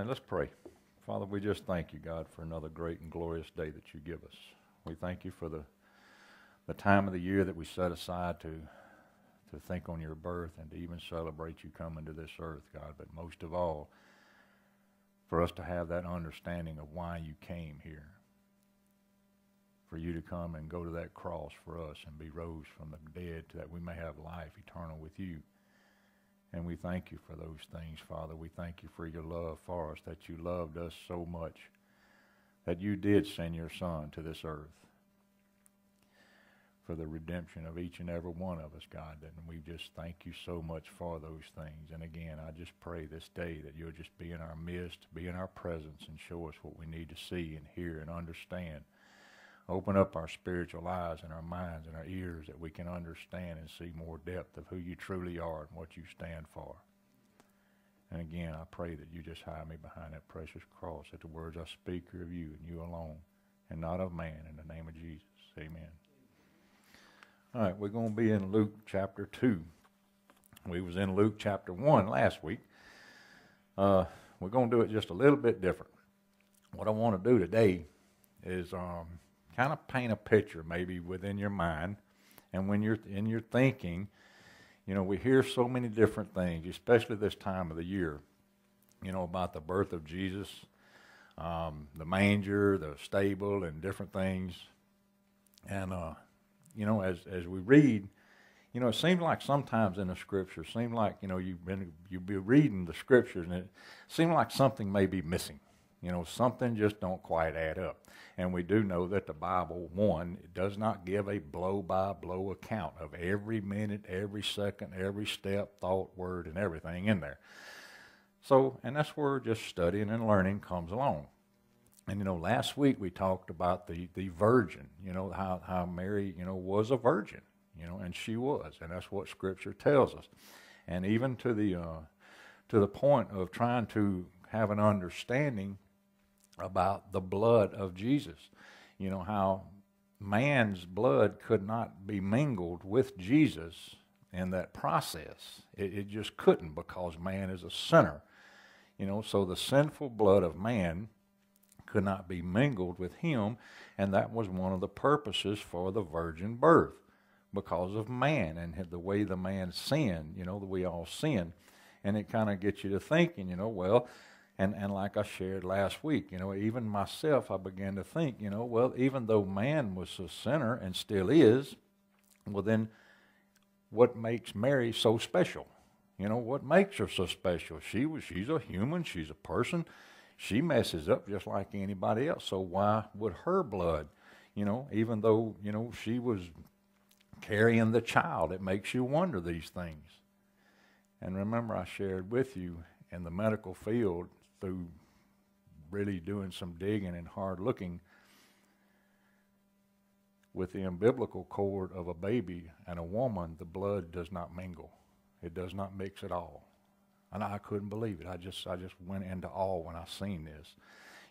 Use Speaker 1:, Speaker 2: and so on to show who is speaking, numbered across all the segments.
Speaker 1: Right, let's pray. Father, we just thank you, God, for another great and glorious day that you give us. We thank you for the, the time of the year that we set aside to, to think on your birth and to even celebrate you coming to this earth, God. But most of all, for us to have that understanding of why you came here. For you to come and go to that cross for us and be rose from the dead so that we may have life eternal with you. And we thank you for those things, Father. We thank you for your love for us, that you loved us so much, that you did send your Son to this earth for the redemption of each and every one of us, God. And we just thank you so much for those things. And again, I just pray this day that you'll just be in our midst, be in our presence, and show us what we need to see and hear and understand. Open up our spiritual eyes and our minds and our ears that we can understand and see more depth of who you truly are and what you stand for. And again, I pray that you just hide me behind that precious cross, that the words I speak are of you and you alone, and not of man, in the name of Jesus. Amen. All right, we're going to be in Luke chapter 2. We was in Luke chapter 1 last week. Uh, we're going to do it just a little bit different. What I want to do today is um, kind of paint a picture maybe within your mind. And when you're in your thinking, you know, we hear so many different things, especially this time of the year, you know, about the birth of Jesus, um, the manger, the stable, and different things. And, uh, you know, as, as we read, you know, it seems like sometimes in the scripture, seems like, you know, you've been, you've reading the scriptures and it seems like something may be missing. You know, something just don't quite add up. And we do know that the Bible, one, does not give a blow by blow account of every minute, every second, every step, thought, word, and everything in there. So, and that's where just studying and learning comes along. And you know, last week we talked about the, the virgin, you know, how, how Mary, you know, was a virgin, you know, and she was, and that's what Scripture tells us. And even to the uh, to the point of trying to have an understanding about the blood of Jesus. You know, how man's blood could not be mingled with Jesus in that process. It, it, just couldn't because man is a sinner. You know, so the sinful blood of man could not be mingled with him, and that was one of the purposes for the virgin birth because of man and the way the man sinned, you know, the way all sin. And it kind of gets you to thinking, you know, well, and, and like I shared last week, you know, even myself, I began to think, you know, well, even though man was a sinner and still is, well, then what makes Mary so special? You know, what makes her so special? She was, she's a human, she's a person. She messes up just like anybody else. So why would her blood, you know, even though, you know, she was carrying the child, it makes you wonder these things. And remember, I shared with you in the medical field, through really doing some digging and hard looking with the umbilical cord of a baby and a woman, the blood does not mingle. It does not mix at all. And I couldn't believe it. I just I just went into awe when I seen this.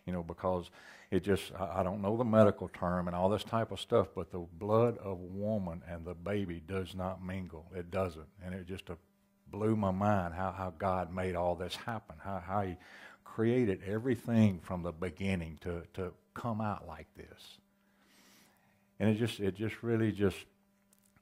Speaker 1: You know, because it just I, I don't know the medical term and all this type of stuff, but the blood of a woman and the baby does not mingle. It doesn't. And it just uh, blew my mind how, how God made all this happen, how, how he created everything from the beginning to, to come out like this. And it just it just really just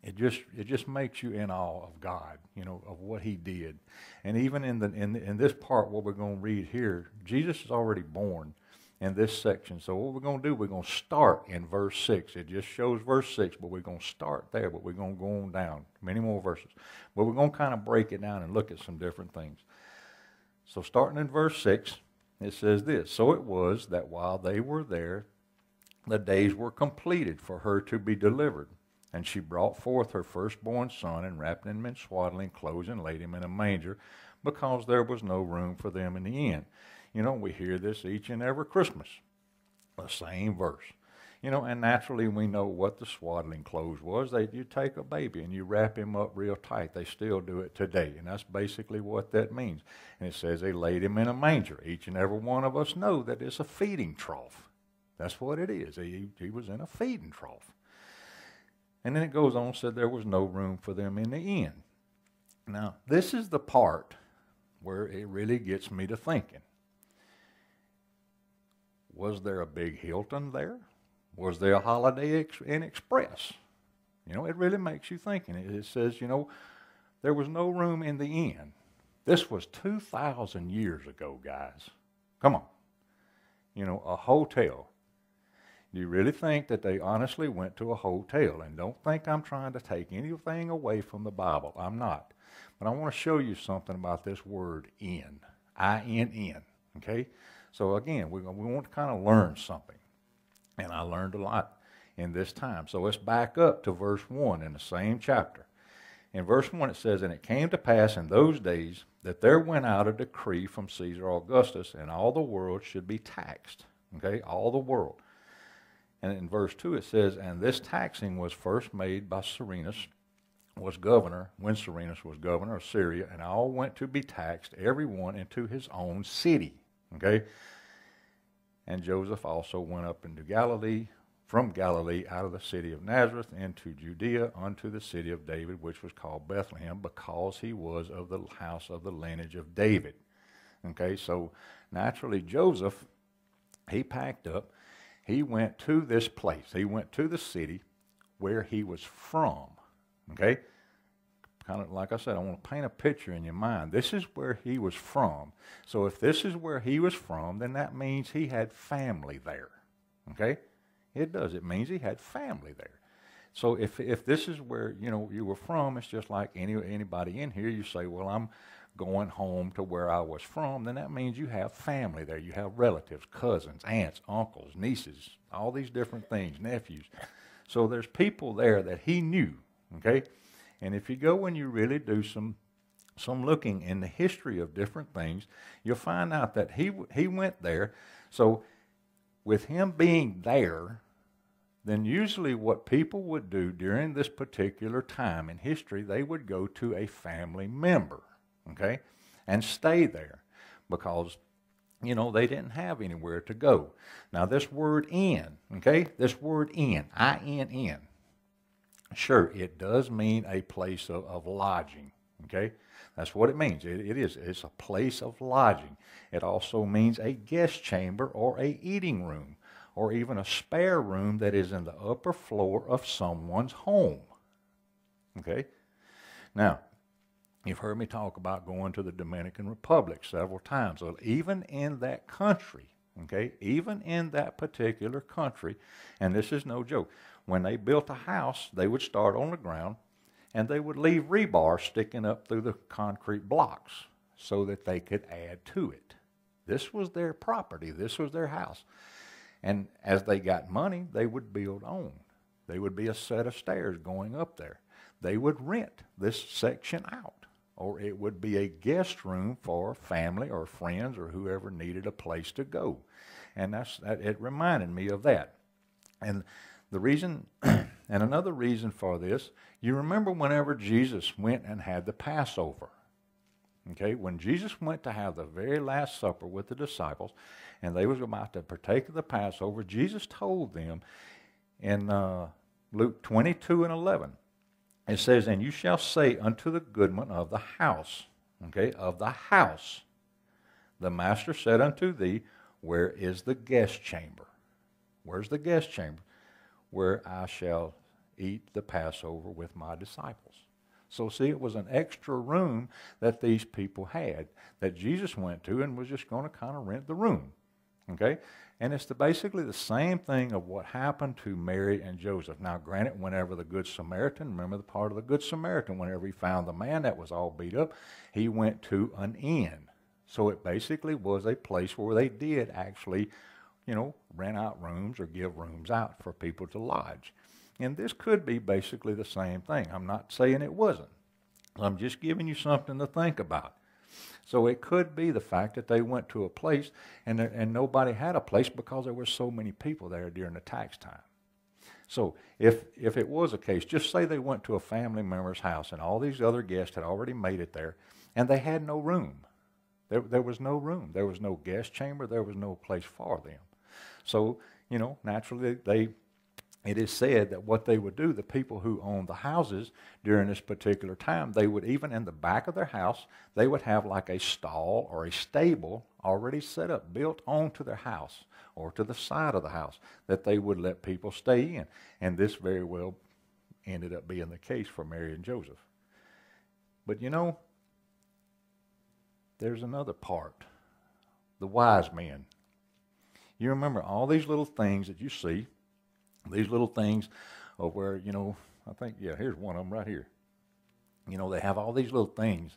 Speaker 1: it just it just makes you in awe of God, you know, of what He did. And even in the in in this part, what we're going to read here, Jesus is already born in this section. So what we're going to do, we're going to start in verse six. It just shows verse six, but we're going to start there. But we're going to go on down many more verses. But we're going to kind of break it down and look at some different things. So, starting in verse 6, it says this So it was that while they were there, the days were completed for her to be delivered. And she brought forth her firstborn son, and wrapped him in swaddling clothes, and laid him in a manger, because there was no room for them in the inn. You know, we hear this each and every Christmas, the same verse. You know, and naturally we know what the swaddling clothes was. They you take a baby and you wrap him up real tight. They still do it today, and that's basically what that means. And it says they laid him in a manger. Each and every one of us know that it's a feeding trough. That's what it is. He, he was in a feeding trough. And then it goes on, said there was no room for them in the inn. Now, this is the part where it really gets me to thinking. was there a big Hilton there? Was there a Holiday Inn Express? You know, it really makes you think. And it says, you know, there was no room in the inn. This was 2,000 years ago, guys. Come on. You know, a hotel. Do you really think that they honestly went to a hotel? And don't think I'm trying to take anything away from the Bible. I'm not. But I want to show you something about this word in. I N N. Okay? So again, we, we want to kind of learn something. And I learned a lot in this time. So let's back up to verse 1 in the same chapter. In verse 1 it says, And it came to pass in those days that there went out a decree from Caesar Augustus, and all the world should be taxed. Okay? All the world. And in verse 2 it says, And this taxing was first made by Cyrenius, was governor, when Cyrenius was governor of Syria, and all went to be taxed, every one into his own city. Okay? And Joseph also went up into Galilee, from Galilee out of the city of Nazareth into Judea unto the city of David, which was called Bethlehem, because he was of the house of the lineage of David. Okay, so naturally Joseph, he packed up he went to this place. He went to the city where he was from. Okay? Kind of like I said, I want to paint a picture in your mind. This is where he was from. So if this is where he was from, then that means he had family there. Okay? It does. It means he had family there. So if if this is where you know you were from, it's just like any anybody in here. You say, "Well, I'm going home to where I was from, then that means you have family there. You have relatives, cousins, aunts, uncles, nieces, all these different things, nephews. So there's people there that he knew, okay? And if you go and you really do some some looking in the history of different things, you'll find out that he he went there. So with him being there, then usually what people would do during this particular time in history, they would go to a family member okay, and stay there because, you know, they didn't have anywhere to go. Now, this word in, okay, this word in, I N N, sure, it does mean a place of, of lodging, okay? That's what it means. It, it is. It's a place of lodging. It also means a guest chamber or a eating room or even a spare room that is in the upper floor of someone's home. Okay? Now, You've heard me talk about going to the Dominican Republic several times. Well, even in that country, okay, even in that particular country, and this is no joke, when they built a house, they would start on the ground and they would leave rebar sticking up through the concrete blocks so that they could add to it. This was their property, this was their house. And as they got money, they would build on. They would be a set of stairs going up there. They would rent this section out or it would be a guest room for family or friends or whoever needed a place to go. And that's that, it reminded me of that. And the reason, and another reason for this, you remember whenever Jesus went and had the Passover. Okay, when Jesus went to have the very last supper with the disciples, and they was about to partake of the Passover, Jesus told them in uh, Luke 22 and 11, it says, And you shall say unto the goodman of the house, okay, of the house, the master said unto thee, Where is the guest chamber? Where's the guest chamber? Where I shall eat the Passover with my disciples. So, see, it was an extra room that these people had that Jesus went to and was just going to kind of rent the room. Okay? And it's the, basically the same thing of what happened to Mary and Joseph. Now, granted, whenever the Good Samaritan, remember the part of the Good Samaritan, whenever he found the man that was all beat up, he went to an inn. So it basically was a place where they did actually, you know, rent out rooms or give rooms out for people to lodge. And this could be basically the same thing. I'm not saying it wasn't. I'm just giving you something to think about. So it could be the fact that they went to a place and, and nobody had a place because there were so many people there during the tax time. So if, if it was a case, just say they went to a family member's house and all these other guests had already made it there and they had no room. There, there was no room. There was no guest chamber. There was no place for them. So, you know, naturally they it is said that what they would do, the people who owned the houses during this particular time, they would even in the back of their house, they would have like a stall or a stable already set up, built onto their house or to the side of the house that they would let people stay in. And this very well ended up being the case for Mary and Joseph. But you know, there's another part the wise men. You remember all these little things that you see these little things of where, you know, I think, yeah, here's one of them right here. You know, they have all these little things,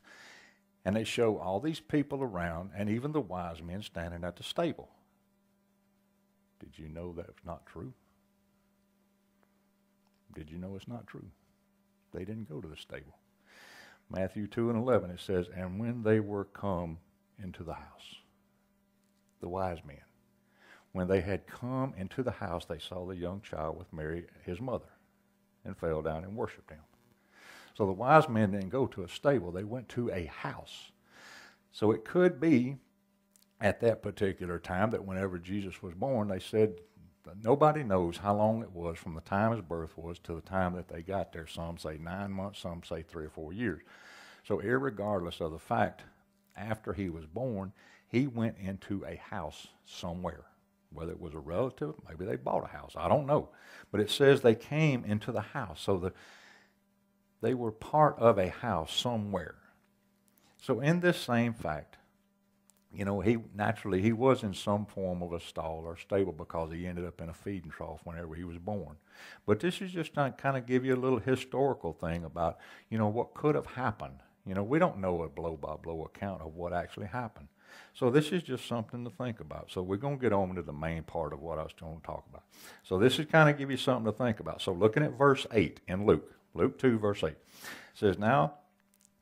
Speaker 1: and they show all these people around, and even the wise men standing at the stable. Did you know that's not true? Did you know it's not true? They didn't go to the stable. Matthew 2 and 11, it says, And when they were come into the house, the wise men, when they had come into the house, they saw the young child with Mary, his mother, and fell down and worshiped him. So the wise men didn't go to a stable, they went to a house. So it could be at that particular time that whenever Jesus was born, they said nobody knows how long it was from the time his birth was to the time that they got there. Some say nine months, some say three or four years. So, regardless of the fact, after he was born, he went into a house somewhere whether it was a relative, maybe they bought a house. I don't know. But it says they came into the house. So the, they were part of a house somewhere. So in this same fact, you know, he naturally he was in some form of a stall or stable because he ended up in a feeding trough whenever he was born. But this is just to kind of give you a little historical thing about, you know, what could have happened. You know, we don't know a blow by blow account of what actually happened. So this is just something to think about. So we're going to get on to the main part of what I was going to talk about. So this is kind of give you something to think about. So looking at verse 8 in Luke, Luke 2, verse 8, says, Now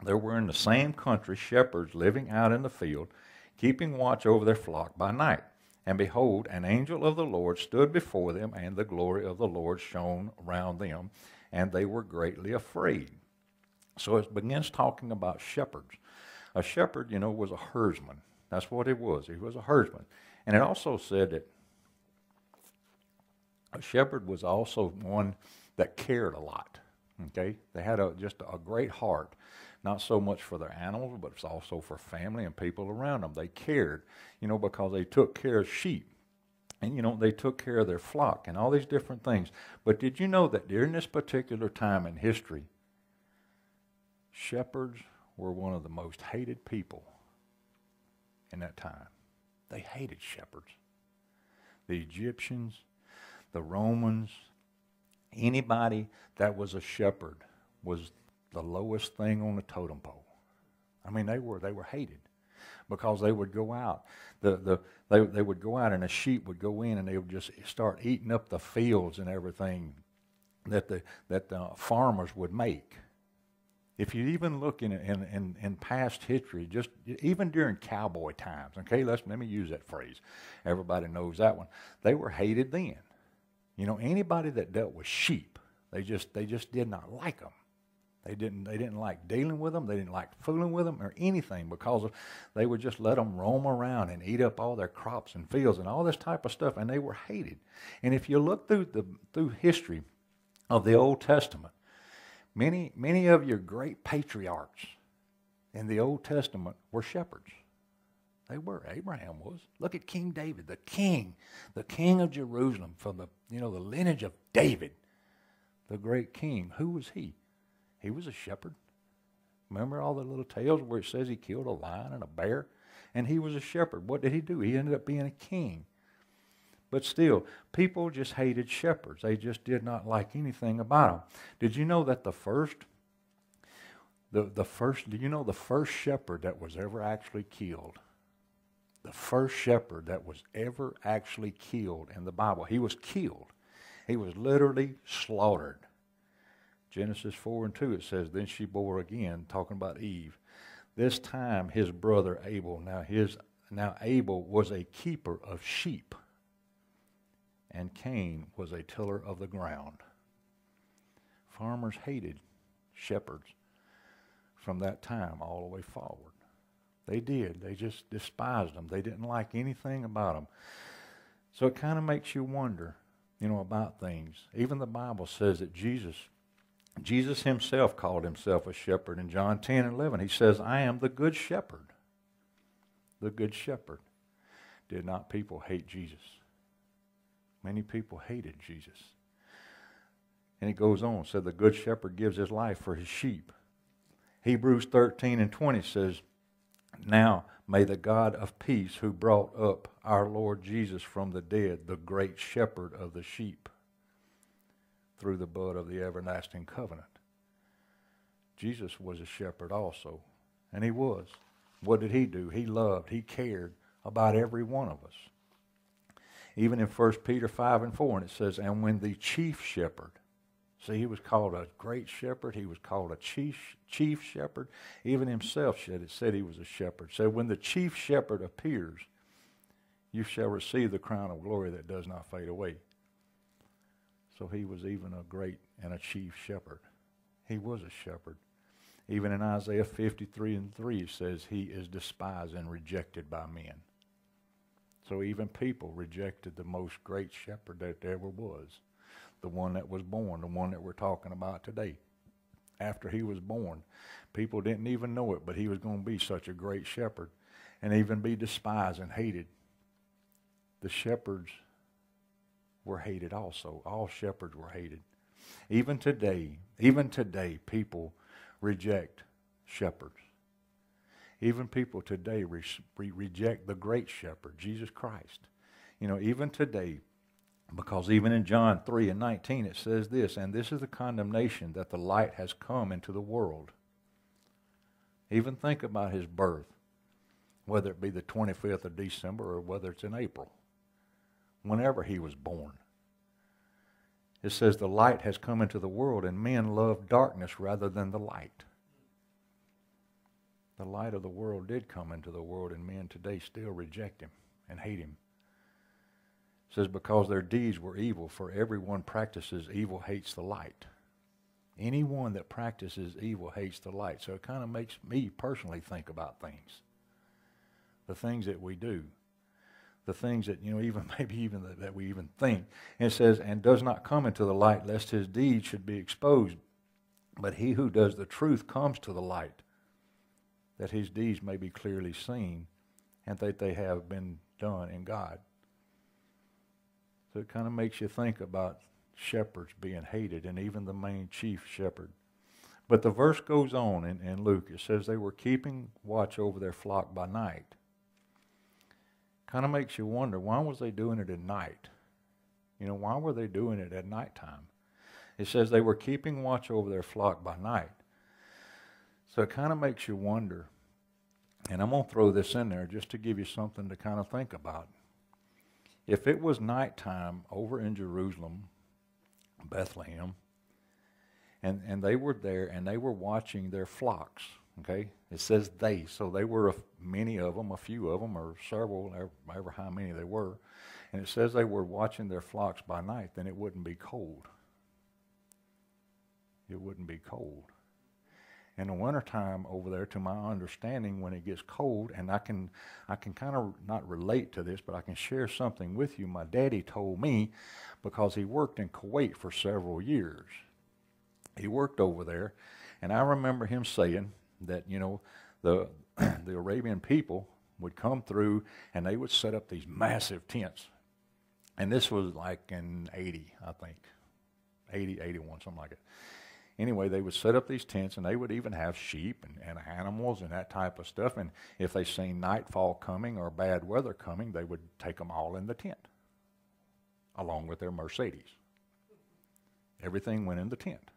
Speaker 1: there were in the same country shepherds living out in the field, keeping watch over their flock by night. And behold, an angel of the Lord stood before them, and the glory of the Lord shone around them, and they were greatly afraid. So it begins talking about shepherds. A shepherd, you know, was a herdsman. That's what it was. He was a herdsman. And it also said that a shepherd was also one that cared a lot. Okay? They had a, just a great heart, not so much for their animals, but it's also for family and people around them. They cared, you know, because they took care of sheep. And, you know, they took care of their flock and all these different things. But did you know that during this particular time in history, shepherds were one of the most hated people in that time. They hated shepherds. The Egyptians, the Romans, anybody that was a shepherd was the lowest thing on the totem pole. I mean, they were they were hated because they would go out. The the they they would go out and a sheep would go in and they would just start eating up the fields and everything that the that the farmers would make. If you even look in, in, in, in, past history, just even during cowboy times, okay, let's, let me use that phrase. Everybody knows that one. They were hated then. You know, anybody that dealt with sheep, they just, they just did not like them. They didn't, they didn't like dealing with them. They didn't like fooling with them or anything because of, they would just let them roam around and eat up all their crops and fields and all this type of stuff, and they were hated. And if you look through, the, through history of the Old Testament, Many, many of your great patriarchs in the Old Testament were shepherds. They were. Abraham was. Look at King David, the king, the king of Jerusalem, from the you know the lineage of David, the great king. Who was he? He was a shepherd. Remember all the little tales where it says he killed a lion and a bear? And he was a shepherd. What did he do? He ended up being a king. But still, people just hated shepherds. They just did not like anything about them. Did you know that the first, the, the first, do you know the first shepherd that was ever actually killed? The first shepherd that was ever actually killed in the Bible. He was killed. He was literally slaughtered. Genesis 4 and 2, it says, Then she bore again, talking about Eve. This time his brother Abel, now his now Abel was a keeper of sheep and Cain was a tiller of the ground. Farmers hated shepherds from that time all the way forward. They did. They just despised them. They didn't like anything about them. So it kind of makes you wonder you know, about things. Even the Bible says that Jesus, Jesus himself called himself a shepherd. In John 10 and 11, he says, I am the good shepherd. The good shepherd. Did not people hate Jesus? Many people hated Jesus. And he goes on, said, The good shepherd gives his life for his sheep. Hebrews 13 and 20 says, Now may the God of peace, who brought up our Lord Jesus from the dead, the great shepherd of the sheep, through the blood of the everlasting covenant. Jesus was a shepherd also, and he was. What did he do? He loved, he cared about every one of us. Even in 1 Peter 5 and 4, and it says, And when the chief shepherd, See, he was called a great shepherd. He was called a chief, chief shepherd. Even himself said it said he was a shepherd. So when the chief shepherd appears, you shall receive the crown of glory that does not fade away. So he was even a great and a chief shepherd. He was a shepherd. Even in Isaiah 53 and 3 it says he is despised and rejected by men. So even people rejected the most great shepherd that ever was the one that was born, the one that we're talking about today. After he was born, people didn't even know it, but he was going to be such a great shepherd and even be despised and hated. The shepherds were hated also. All shepherds were hated. Even today, even today, people reject shepherds. Even people today re- re- reject the great shepherd, Jesus Christ. You know, even today, because even in John 3 and 19 it says this, and this is the condemnation that the light has come into the world. Even think about his birth, whether it be the 25th of December or whether it's in April, whenever he was born. It says the light has come into the world and men love darkness rather than the light. The light of the world did come into the world and men today still reject him and hate him It says, because their deeds were evil, for everyone practices evil hates the light. Anyone that practices evil hates the light. So it kind of makes me personally think about things. The things that we do. The things that, you know, even maybe even that, that we even think. And it says, and does not come into the light, lest his deeds should be exposed. But he who does the truth comes to the light, that his deeds may be clearly seen, and that they have been done in God. So it kind of makes you think about shepherds being hated and even the main chief shepherd. But the verse goes on in, in Luke. It says they were keeping watch over their flock by night. Kind of makes you wonder why was they doing it at night? You know, why were they doing it at nighttime? It says they were keeping watch over their flock by night. So it kind of makes you wonder. And I'm going to throw this in there just to give you something to kind of think about. If it was nighttime over in Jerusalem, Bethlehem, and, and they were there and they were watching their flocks, okay? It says they, so they were a, many of them, a few of them, or several, ever how many they were. And it says they were watching their flocks by night, then it wouldn't be cold. It wouldn't be cold in the wintertime over there to my understanding when it gets cold and i can i can kind of not relate to this but i can share something with you. My daddy told me because he worked in kuwait for several years. He worked over there and i remember him saying that you know the the arabian people would come through and they would set up these massive tents. And this was like in 80 i think. 80 81 something like it anyway, they would set up these tents and they would even have sheep and, and animals and that type of stuff. And if they seen nightfall coming or bad weather coming, they would take them all in the tent along with their Mercedes. Everything went in the tent.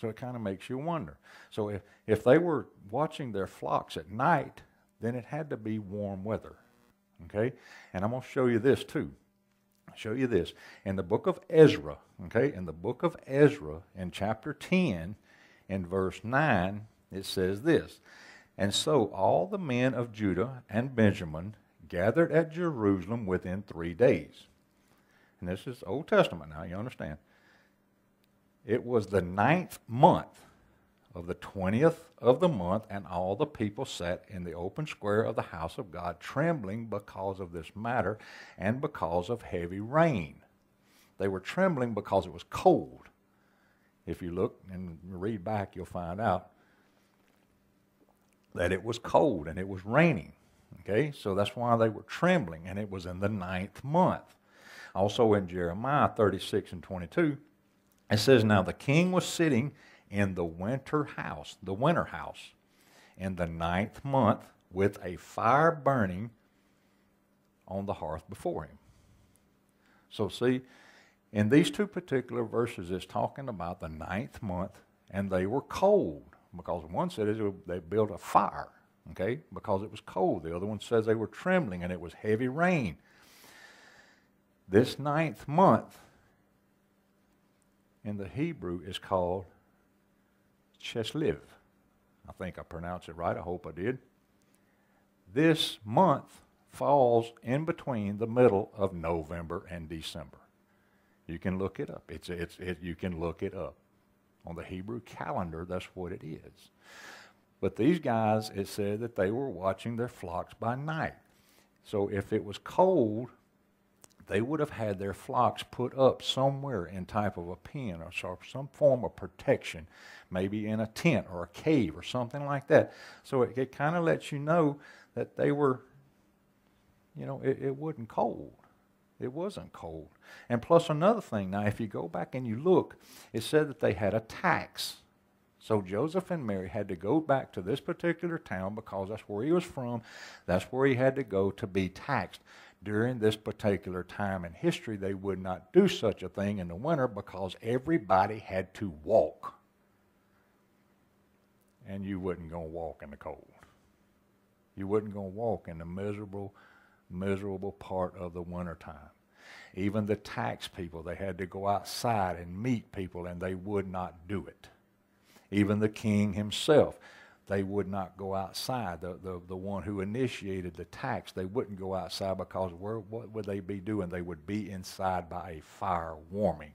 Speaker 1: So it kind of makes you wonder. So if, if they were watching their flocks at night, then it had to be warm weather. Okay? And I'm going to show you this too show you this. In the book of Ezra, okay, in the book of Ezra, in chapter 10, in verse 9, it says this And so all the men of Judah and Benjamin gathered at Jerusalem within three days. And this is Old Testament now, you understand. It was the ninth month of the 20th of the month, and all the people sat in the open square of the house of God, trembling because of this matter and because of heavy rain. They were trembling because it was cold. If you look and read back, you'll find out that it was cold and it was raining. Okay, so that's why they were trembling, and it was in the ninth month. Also in Jeremiah 36 and 22, it says, Now the king was sitting in the winter house, the winter house, in the ninth month, with a fire burning on the hearth before him. So, see, in these two particular verses, it's talking about the ninth month, and they were cold because one said they built a fire, okay, because it was cold. The other one says they were trembling and it was heavy rain. This ninth month in the Hebrew is called Chesliv. I think I pronounced it right. I hope I did. This month falls in between the middle of November and December. You can look it up. It's, it's, it, you can look it up. On the Hebrew calendar, that's what it is. But these guys, it said that they were watching their flocks by night. So if it was cold, they would have had their flocks put up somewhere in type of a pen or some form of protection, maybe in a tent or a cave or something like that. So it, it kind of lets you know that they were, you know, it, it wasn't cold. It wasn't cold. And plus another thing, now if you go back and you look, it said that they had a tax. So Joseph and Mary had to go back to this particular town because that's where he was from. That's where he had to go to be taxed. During this particular time in history, they would not do such a thing in the winter because everybody had to walk. And you wasn't going to walk in the cold. You wasn't going to walk in the miserable miserable part of the wintertime. Even the tax people, they had to go outside and meet people, and they would not do it. Even the king himself, they would not go outside. The, the, the one who initiated the tax, they wouldn't go outside because where, what would they be doing? They would be inside by a fire warming.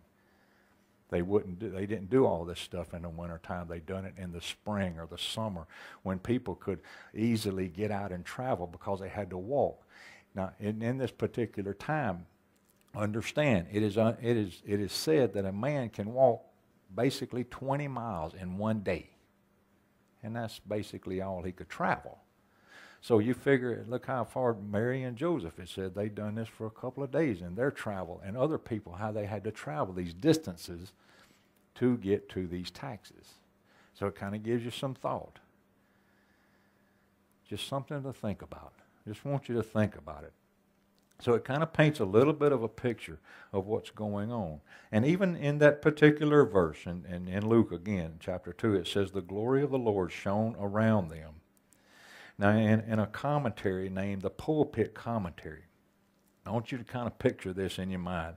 Speaker 1: They wouldn't do, they didn't do all this stuff in the wintertime. They done it in the spring or the summer when people could easily get out and travel because they had to walk. Now, in, in this particular time, understand it is, uh, it, is, it is said that a man can walk basically 20 miles in one day. And that's basically all he could travel. So you figure, look how far Mary and Joseph, it said they'd done this for a couple of days in their travel, and other people, how they had to travel these distances to get to these taxes. So it kind of gives you some thought. Just something to think about. Just want you to think about it. So it kind of paints a little bit of a picture of what's going on. And even in that particular verse, in, in, in, Luke again, chapter 2, it says, The glory of the Lord shone around them. Now, in, in a commentary named the Pulpit Commentary, I want you to kind of picture this in your mind.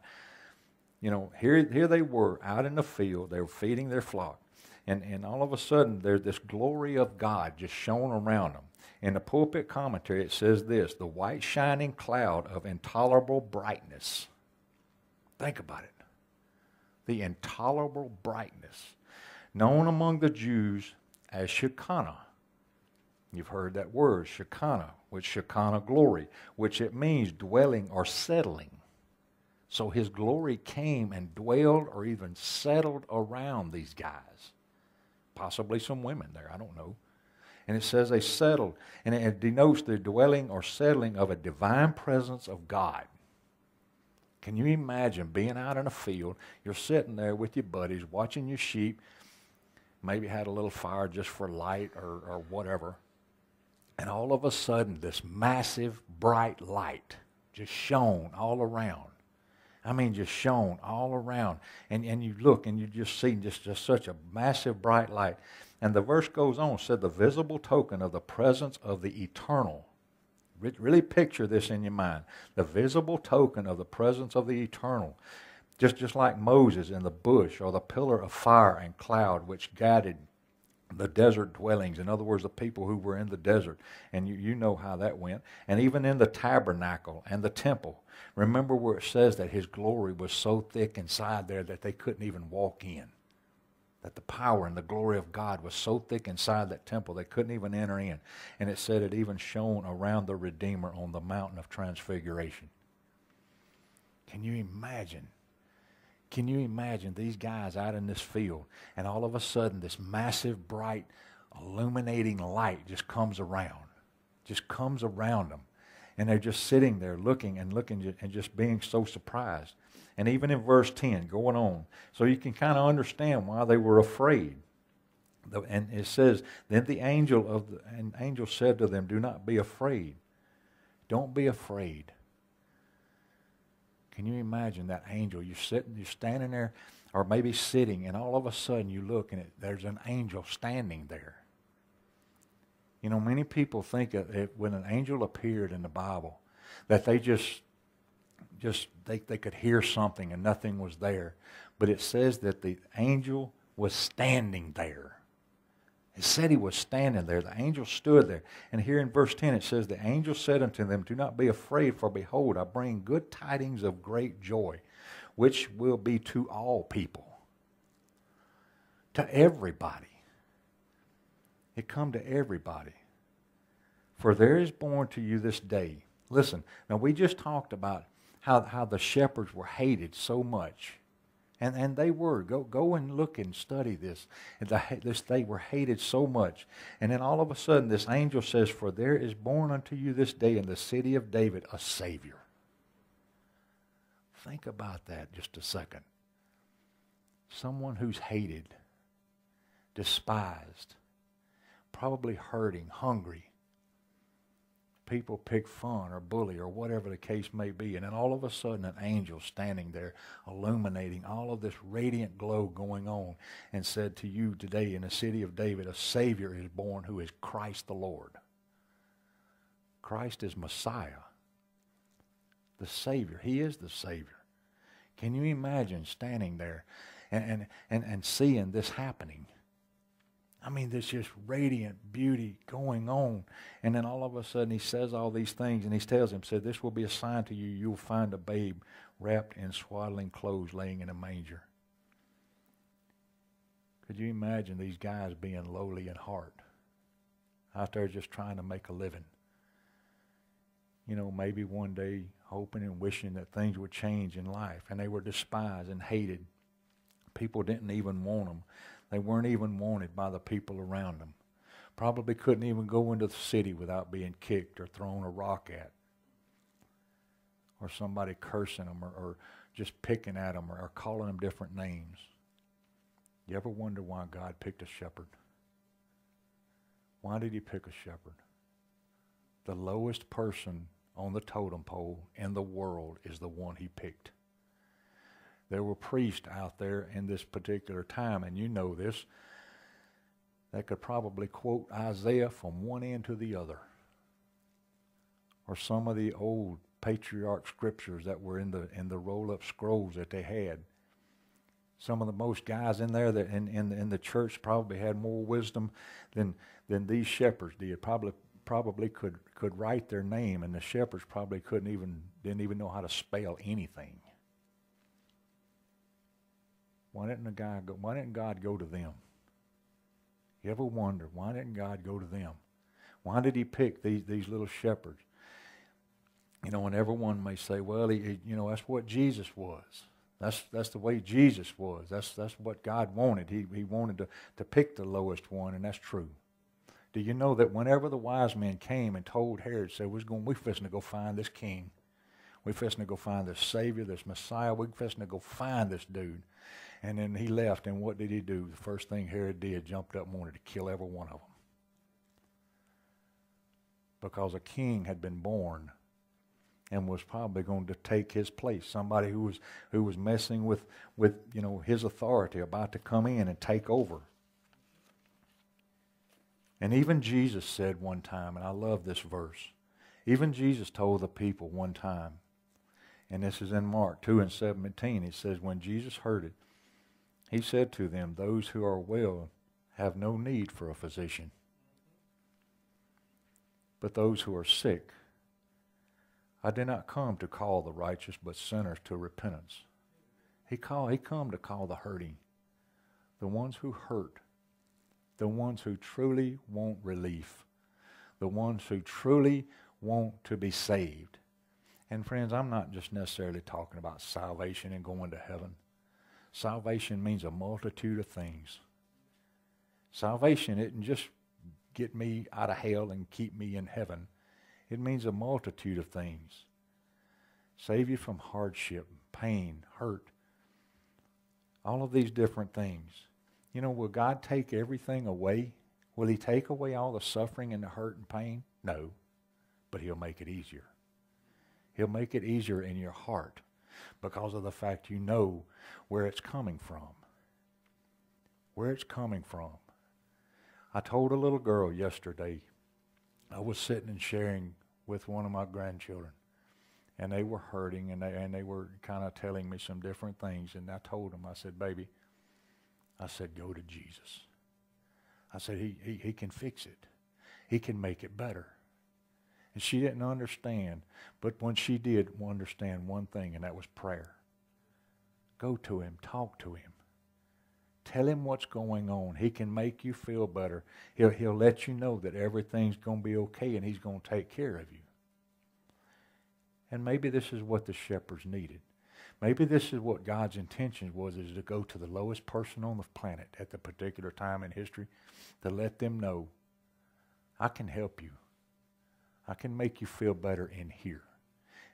Speaker 1: You know, here, here they were out in the field, they were feeding their flock. And, and all of a sudden, there's this glory of God just shone around them. In the pulpit commentary, it says this the white shining cloud of intolerable brightness. Think about it. The intolerable brightness, known among the Jews as Shekinah. You've heard that word, Shekinah, which Shekinah glory, which it means dwelling or settling. So his glory came and dwelled or even settled around these guys. Possibly some women there, I don't know. And it says they settled. And it denotes the dwelling or settling of a divine presence of God. Can you imagine being out in a field? You're sitting there with your buddies, watching your sheep. Maybe had a little fire just for light or, or whatever. And all of a sudden, this massive, bright light just shone all around. I mean, just shone all around. And, and you look and you just see just, just such a massive, bright light. And the verse goes on, said the visible token of the presence of the eternal. Really picture this in your mind. The visible token of the presence of the eternal. Just, just like Moses in the bush or the pillar of fire and cloud which guided the desert dwellings. In other words, the people who were in the desert. And you, you know how that went. And even in the tabernacle and the temple. Remember where it says that his glory was so thick inside there that they couldn't even walk in that the power and the glory of God was so thick inside that temple they couldn't even enter in. And it said it even shone around the Redeemer on the mountain of transfiguration. Can you imagine Can you imagine these guys out in this field, and all of a sudden, this massive, bright, illuminating light just comes around, just comes around them. And they're just sitting there looking and looking and just being so surprised. And even in verse 10, going on, so you can kind of understand why they were afraid. And it says, Then the angel of the an angel said to them, Do not be afraid. Don't be afraid. Can you imagine that angel? You're sitting, you're standing there, or maybe sitting, and all of a sudden you look and it, there's an angel standing there. You know, many people think that when an angel appeared in the Bible, that they just, just they, they could hear something and nothing was there. But it says that the angel was standing there. It said he was standing there. The angel stood there. And here in verse 10 it says, The angel said unto them, Do not be afraid, for behold, I bring good tidings of great joy, which will be to all people, to everybody. It come to everybody. For there is born to you this day. Listen, now we just talked about how, how the shepherds were hated so much. And, and they were. Go, go and look and study this. The, this. They were hated so much. And then all of a sudden, this angel says, For there is born unto you this day in the city of David a Savior. Think about that just a second. Someone who's hated, despised, probably hurting, hungry. People pick fun or bully or whatever the case may be. And then all of a sudden, an angel standing there illuminating all of this radiant glow going on and said to you today in the city of David, a Savior is born who is Christ the Lord. Christ is Messiah, the Savior. He is the Savior. Can you imagine standing there and, and, and, and seeing this happening? I mean, there's just radiant beauty going on. And then all of a sudden he says all these things and he tells him, said, This will be a sign to you. You'll find a babe wrapped in swaddling clothes laying in a manger. Could you imagine these guys being lowly in heart? Out there just trying to make a living. You know, maybe one day hoping and wishing that things would change in life. And they were despised and hated. People didn't even want them. They weren't even wanted by the people around them. Probably couldn't even go into the city without being kicked or thrown a rock at. Or somebody cursing them or, or just picking at them or, or calling them different names. You ever wonder why God picked a shepherd? Why did he pick a shepherd? The lowest person on the totem pole in the world is the one he picked there were priests out there in this particular time, and you know this, that could probably quote Isaiah from one end to the other. Or some of the old patriarch scriptures that were in the in the roll-up scrolls that they had. Some of the most guys in there that in, in, in the church probably had more wisdom than than these shepherds did. Probably probably could could write their name, and the shepherds probably couldn't even didn't even know how to spell anything. Why didn't the guy go? Why didn't God go to them? You ever wonder why didn't God go to them? Why did He pick these these little shepherds? You know, and everyone may say, "Well, he, he, you know, that's what Jesus was. That's that's the way Jesus was. That's that's what God wanted. He He wanted to to pick the lowest one, and that's true." Do you know that whenever the wise men came and told Herod, said, "We're going, we're fixing to go find this king. We're fixing to go find this Savior, this Messiah. We're fixing to go find this dude." And then he left, and what did he do? The first thing Herod did, jumped up and wanted to kill every one of them. Because a king had been born and was probably going to take his place. Somebody who was who was messing with, with you know his authority, about to come in and take over. And even Jesus said one time, and I love this verse. Even Jesus told the people one time, and this is in Mark 2 and 17. He says, When Jesus heard it, he said to them, Those who are well have no need for a physician, but those who are sick. I did not come to call the righteous, but sinners to repentance. He call, he come to call the hurting, the ones who hurt, the ones who truly want relief, the ones who truly want to be saved. And friends, I'm not just necessarily talking about salvation and going to heaven. Salvation means a multitude of things. Salvation isn't just get me out of hell and keep me in heaven. It means a multitude of things. Save you from hardship, pain, hurt, all of these different things. You know, will God take everything away? Will He take away all the suffering and the hurt and pain? No, but He'll make it easier. He'll make it easier in your heart because of the fact you know where it's coming from. Where it's coming from. I told a little girl yesterday, I was sitting and sharing with one of my grandchildren, and they were hurting, and they, and they were kind of telling me some different things, and I told them, I said, baby, I said, go to Jesus. I said, he, he, he can fix it. He can make it better. And she didn't understand, but when she did understand one thing, and that was prayer. Go to him, talk to him. Tell him what's going on. He can make you feel better. He'll, he'll let you know that everything's going to be okay and he's going to take care of you. And maybe this is what the shepherds needed. Maybe this is what God's intention was, is to go to the lowest person on the planet at the particular time in history to let them know, I can help you. I can make you feel better in here.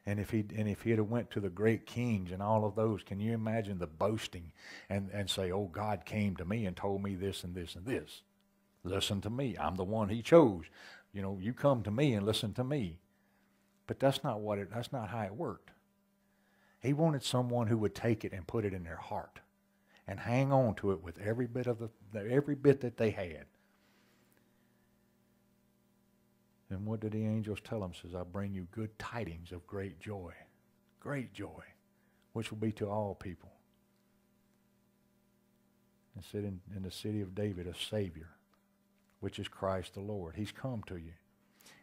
Speaker 1: And if he and if he'd have went to the great kings and all of those, can you imagine the boasting and, and say, Oh, God came to me and told me this and this and this. Listen to me. I'm the one he chose. You know, you come to me and listen to me. But that's not what it that's not how it worked. He wanted someone who would take it and put it in their heart and hang on to it with every bit of the every bit that they had. And what did the angels tell him? Says, I bring you good tidings of great joy. Great joy, which will be to all people. And said in, in the city of David, a Savior, which is Christ the Lord. He's come to you.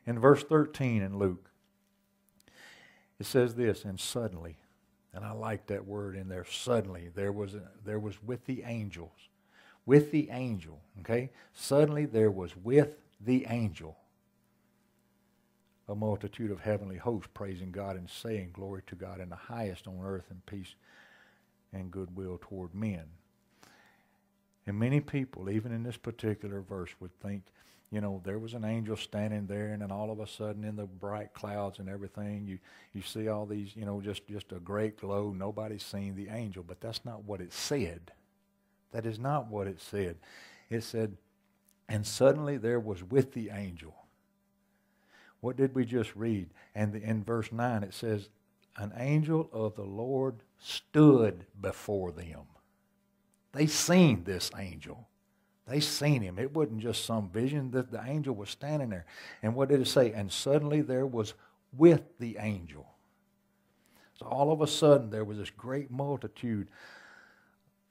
Speaker 1: In verse 13 in Luke, it says this, and suddenly, and I like that word in there, suddenly, there was, a, there was with the angels, with the angel, okay? Suddenly there was with the angel a multitude of heavenly hosts praising God and saying, Glory to God in the highest on earth and peace and goodwill toward men. And many people, even in this particular verse, would think, you know, there was an angel standing there, and then all of a sudden, in the bright clouds and everything, you, you see all these, you know, just, just a great glow. Nobody's seen the angel, but that's not what it said. That is not what it said. It said, and suddenly there was with the angel what did we just read? And the, in verse 9 it says, An angel of the Lord stood before them. They seen this angel. They seen him. It wasn't just some vision that the angel was standing there. And what did it say? And suddenly there was with the angel. So all of a sudden there was this great multitude.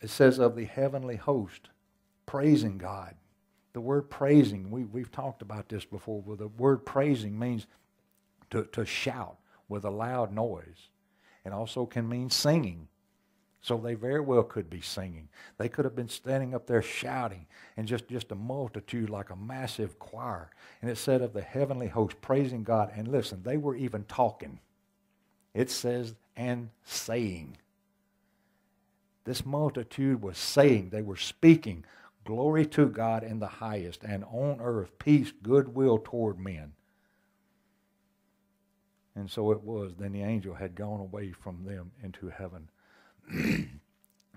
Speaker 1: It says of the heavenly host praising God the word praising, we, we've talked about this before. Well, the word praising means to, to shout with a loud noise. It also can mean singing. So they very well could be singing. They could have been standing up there shouting and just, just a multitude like a massive choir. And it said of the heavenly host praising God. And listen, they were even talking. It says, and saying. This multitude was saying, they were speaking Glory to God in the highest, and on earth peace, goodwill toward men. And so it was. Then the angel had gone away from them into heaven.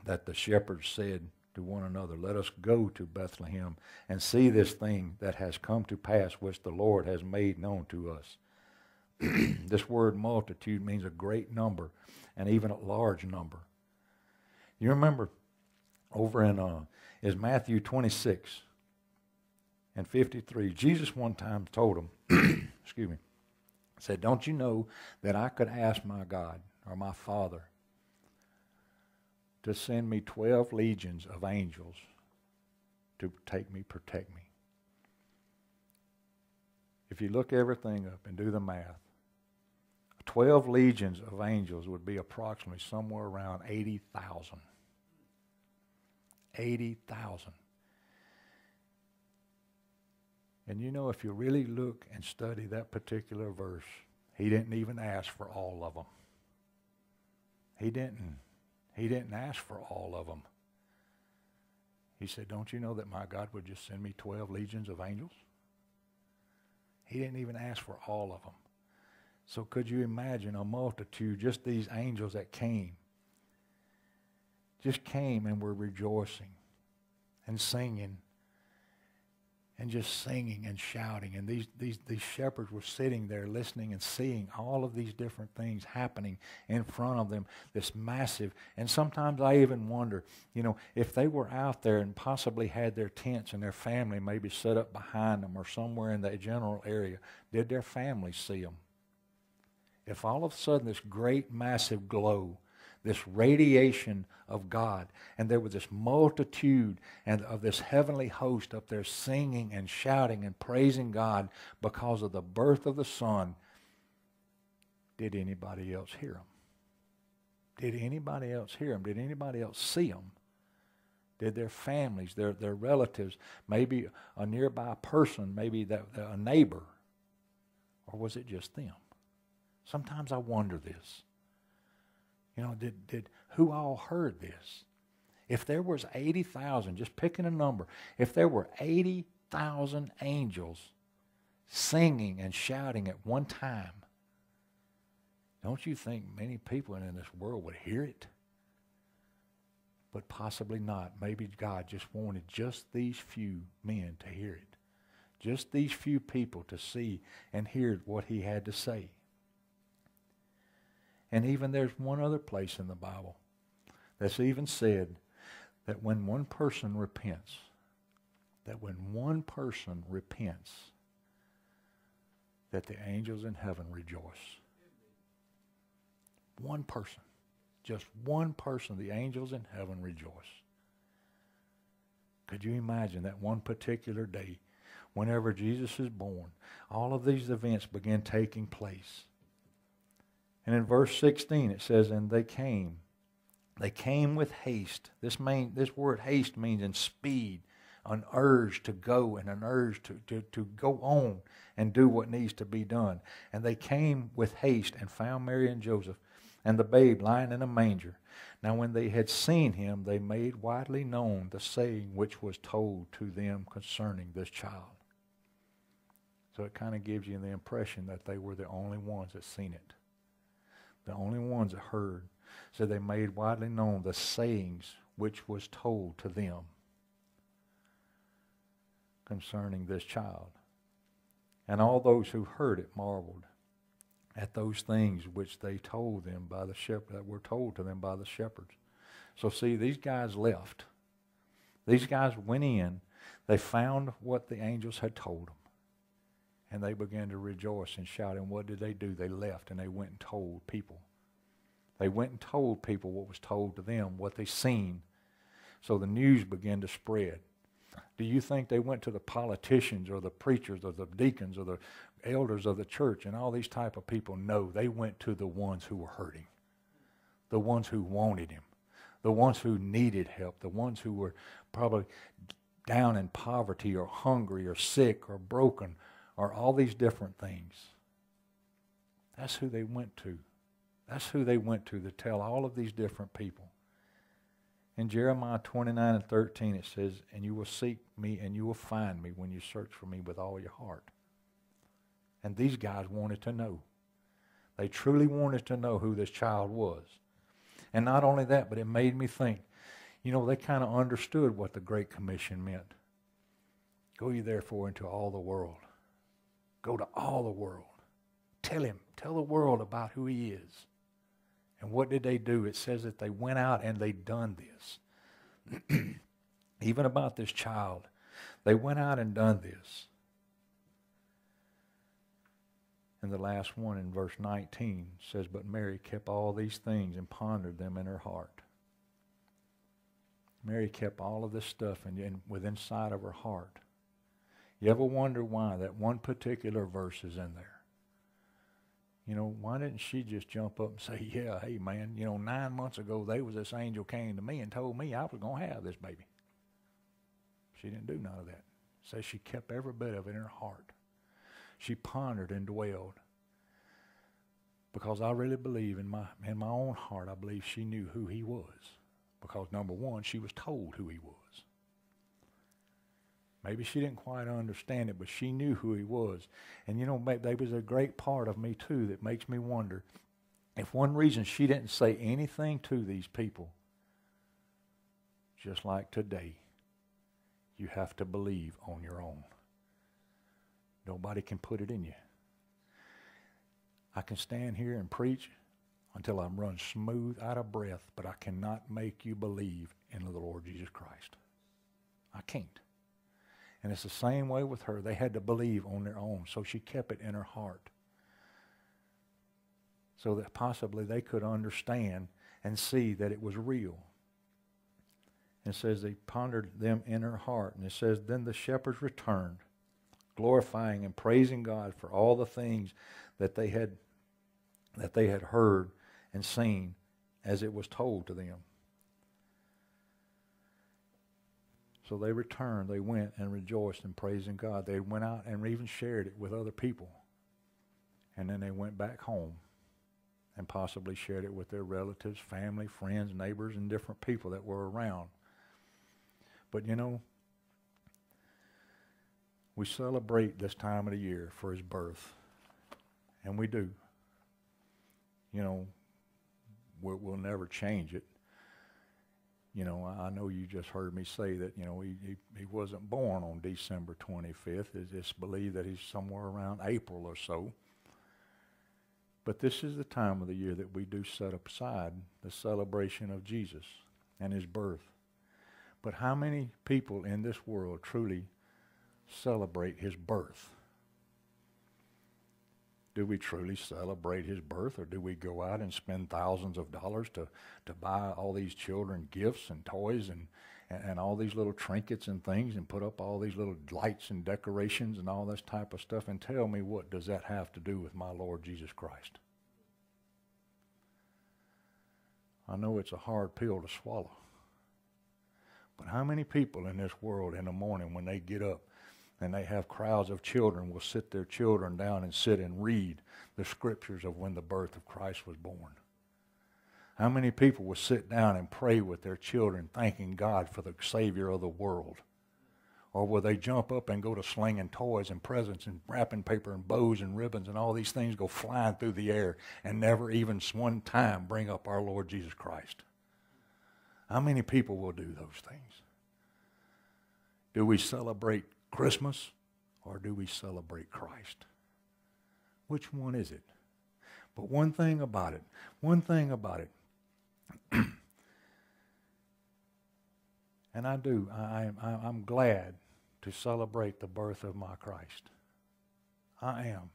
Speaker 1: that the shepherds said to one another, Let us go to Bethlehem and see this thing that has come to pass, which the Lord has made known to us. this word multitude means a great number and even a large number. You remember over in uh, is Matthew 26 and 53. Jesus one time told him, excuse me, said, Don't you know that I could ask my God or my Father to send me 12 legions of angels to take me, protect me? If you look everything up and do the math, 12 legions of angels would be approximately somewhere around 80,000. 80,000. And you know, if you really look and study that particular verse, he didn't even ask for all of them. He didn't. He didn't ask for all of them. He said, Don't you know that my God would just send me 12 legions of angels? He didn't even ask for all of them. So could you imagine a multitude, just these angels that came, just came and were rejoicing and singing and just singing and shouting. And these, these, these shepherds were sitting there listening and seeing all of these different things happening in front of them, this massive. And sometimes I even wonder, you know, if they were out there and possibly had their tents and their family maybe set up behind them or somewhere in that general area, did their family see them? If all of a sudden this great massive glow this radiation of God. And there was this multitude and of this heavenly host up there singing and shouting and praising God because of the birth of the Son. Did anybody else hear them? Did anybody else hear them? Did anybody else see them? Did their families, their, their relatives, maybe a nearby person, maybe that, a neighbor, or was it just them? Sometimes I wonder this. You know, did, did who all heard this? If there was 80,000, just picking a number, if there were 80,000 angels singing and shouting at one time, don't you think many people in this world would hear it? But possibly not. Maybe God just wanted just these few men to hear it. Just these few people to see and hear what he had to say. And even there's one other place in the Bible that's even said that when one person repents, that when one person repents, that the angels in heaven rejoice. One person. Just one person, the angels in heaven rejoice. Could you imagine that one particular day, whenever Jesus is born, all of these events begin taking place? And in verse 16 it says, And they came. They came with haste. This, main, this word haste means in speed, an urge to go and an urge to, to, to go on and do what needs to be done. And they came with haste and found Mary and Joseph and the babe lying in a manger. Now, when they had seen him, they made widely known the saying which was told to them concerning this child. So it kind of gives you the impression that they were the only ones that seen it the only ones that heard. So they made widely known the sayings which was told to them concerning this child. And all those who heard it marveled at those things which they told them by the shepherd that were told to them by the shepherds. So see, these guys left. These guys went in. They found what the angels had told them. And they began to rejoice and shout. And what did they do? They left and they went and told people. They went and told people what was told to them, what they seen. So the news began to spread. Do you think they went to the politicians or the preachers or the deacons or the elders of the church and all these type of people? No, they went to the ones who were hurting, the ones who wanted him, the ones who needed help, the ones who were probably down in poverty or hungry or sick or broken or all these different things. That's who they went to. That's who they went to to tell all of these different people. In Jeremiah 29 and 13, it says, And you will seek me and you will find me when you search for me with all your heart. And these guys wanted to know. They truly wanted to know who this child was. And not only that, but it made me think, you know, they kind of understood what the Great Commission meant. Go ye therefore into all the world Go to all the world. Tell him, tell the world about who he is. And what did they do? It says that they went out and they done this. Even about this child. They went out and done this. And the last one in verse 19 says, But Mary kept all these things and pondered them in her heart. Mary kept all of this stuff in, in, within inside of her heart. You ever wonder why that one particular verse is in there? You know, why didn't she just jump up and say, yeah, hey, man, you know, nine months ago, there was this angel came to me and told me I was going to have this baby. She didn't do none of that. Says she kept every bit of it in her heart. She pondered and dwelled Because I really believe in my, in my own heart, I believe she knew who he was. Because number one, she was told who he was. Maybe she didn't quite understand it, but she knew who he was. And you know, there was a great part of me too that makes me wonder if one reason she didn't say anything to these people, just like today, you have to believe on your own. Nobody can put it in you. I can stand here and preach until I'm run smooth out of breath, but I cannot make you believe in the Lord Jesus Christ. I can't. And it's the same way with her. They had to believe on their own, so she kept it in her heart. So that possibly they could understand and see that it was real. And it says they pondered them in her heart. And it says, Then the shepherds returned, glorifying and praising God for all the things that they had that they had heard and seen as it was told to them. So they returned, they went and rejoiced and praising God. They went out and even shared it with other people. And then they went back home and possibly shared it with their relatives, family, friends, neighbors, and different people that were around. But you know, we celebrate this time of the year for his birth. And we do. You know, we'll, never change it you know, I know you just heard me say that, you know, he, he, he wasn't born on December 25th. It's just believed that he's somewhere around April or so. But this is the time of the year that we do set aside the celebration of Jesus and his birth. But how many people in this world truly celebrate his birth? Do we truly celebrate his birth or do we go out and spend thousands of dollars to, to buy all these children gifts and toys and, and, and all these little trinkets and things and put up all these little lights and decorations and all this type of stuff and tell me what does that have to do with my Lord Jesus Christ? I know it's a hard pill to swallow. But how many people in this world in the morning when they get up and they have crowds of children will sit their children down and sit and read the scriptures of when the birth of Christ was born. How many people will sit down and pray with their children, thanking God for the Savior of the world? Or will they jump up and go to slinging toys and presents and wrapping paper and bows and ribbons and all these things go flying through the air and never even one time bring up our Lord Jesus Christ? How many people will do those things? Do we celebrate Christmas or do we celebrate Christ? Which one is it? But one thing about it, one thing about it, and I do, I, I, I'm glad to celebrate the birth of my Christ. I am.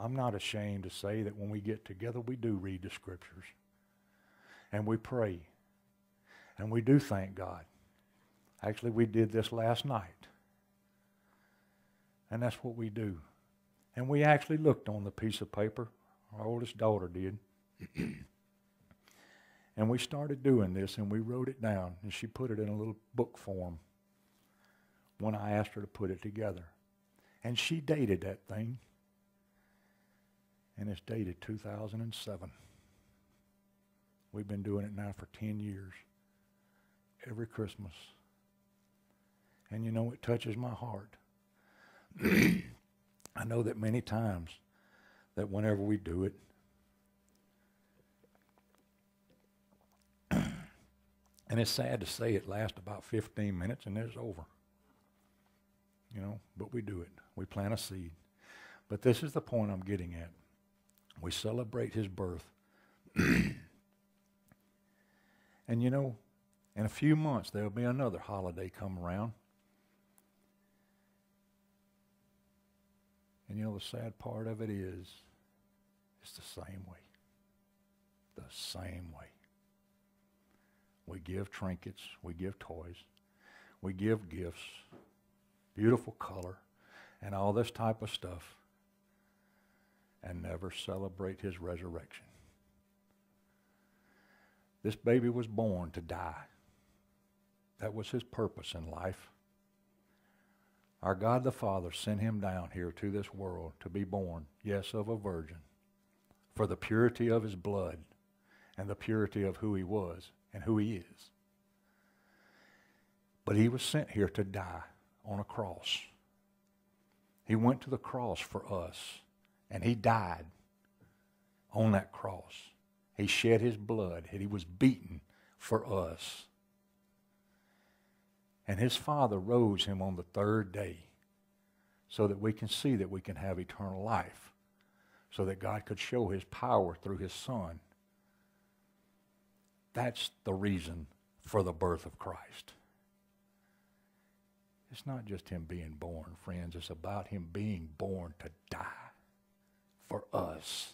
Speaker 1: I'm not ashamed to say that when we get together, we do read the scriptures and we pray and we do thank God. Actually, we did this last night. And that's what we do. And we actually looked on the piece of paper. Our oldest daughter did. and we started doing this and we wrote it down. And she put it in a little book form when I asked her to put it together. And she dated that thing. And it's dated 2007. We've been doing it now for 10 years. Every Christmas. And you know, it touches my heart I know that many times that whenever we do it, and it's sad to say it lasts about 15 minutes and it's over. You know, but we do it. We plant a seed. But this is the point I'm getting at. We celebrate his birth. and you know, in a few months there'll be another holiday come around. And you know, the sad part of it is, it's the same way. The same way. We give trinkets, we give toys, we give gifts, beautiful color, and all this type of stuff, and never celebrate his resurrection. This baby was born to die. That was his purpose in life. Our God the Father sent him down here to this world to be born, yes, of a virgin, for the purity of his blood and the purity of who he was and who he is. But he was sent here to die on a cross. He went to the cross for us, and he died on that cross. He shed his blood, and he was beaten for us. And his Father rose him on the third day so that we can see that we can have eternal life, so that God could show his power through his Son. That's the reason for the birth of Christ. It's not just him being born, friends. It's about him being born to die for us.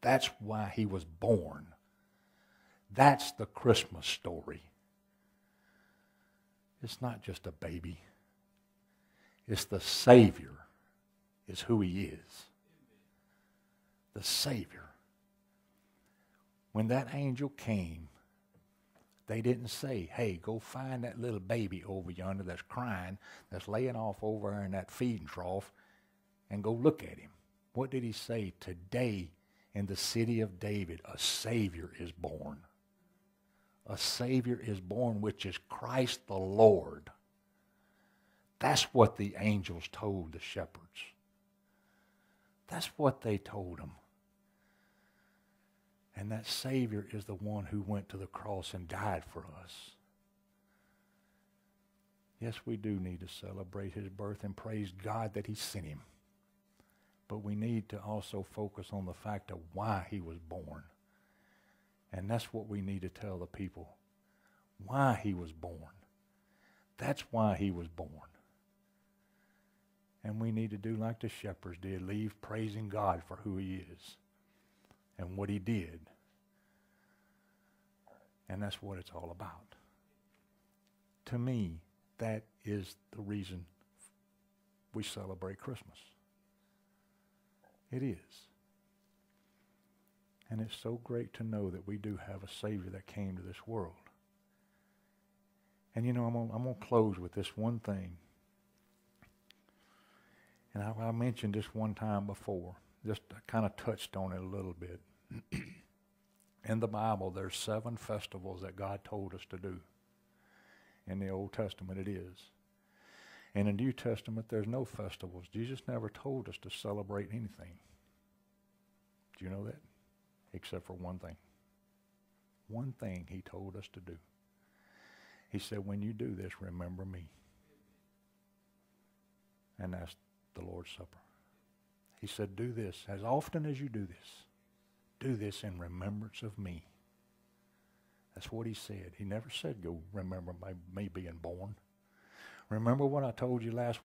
Speaker 1: That's why he was born. That's the Christmas story. It's not just a baby. It's the Savior is who he is. The Savior. When that angel came, they didn't say, hey, go find that little baby over yonder that's crying, that's laying off over in that feeding trough, and go look at him. What did he say? Today in the city of David, a Savior is born. A Savior is born, which is Christ the Lord. That's what the angels told the shepherds. That's what they told them. And that Savior is the one who went to the cross and died for us. Yes, we do need to celebrate his birth and praise God that he sent him. But we need to also focus on the fact of why he was born. And that's what we need to tell the people. Why he was born. That's why he was born. And we need to do like the shepherds did, leave praising God for who he is and what he did. And that's what it's all about. To me, that is the reason we celebrate Christmas. It is. And it's so great to know that we do have a Savior that came to this world. And you know, I'm going I'm to close with this one thing. And I, I mentioned this one time before, just kind of touched on it a little bit. in the Bible, there's seven festivals that God told us to do. In the Old Testament, it is. In the New Testament, there's no festivals. Jesus never told us to celebrate anything. Do you know that? Except for one thing. One thing he told us to do. He said, when you do this, remember me. And that's the Lord's Supper. He said, do this as often as you do this do this in remembrance of me. That's what he said. He never said, go remember my, me being born. Remember what I told you last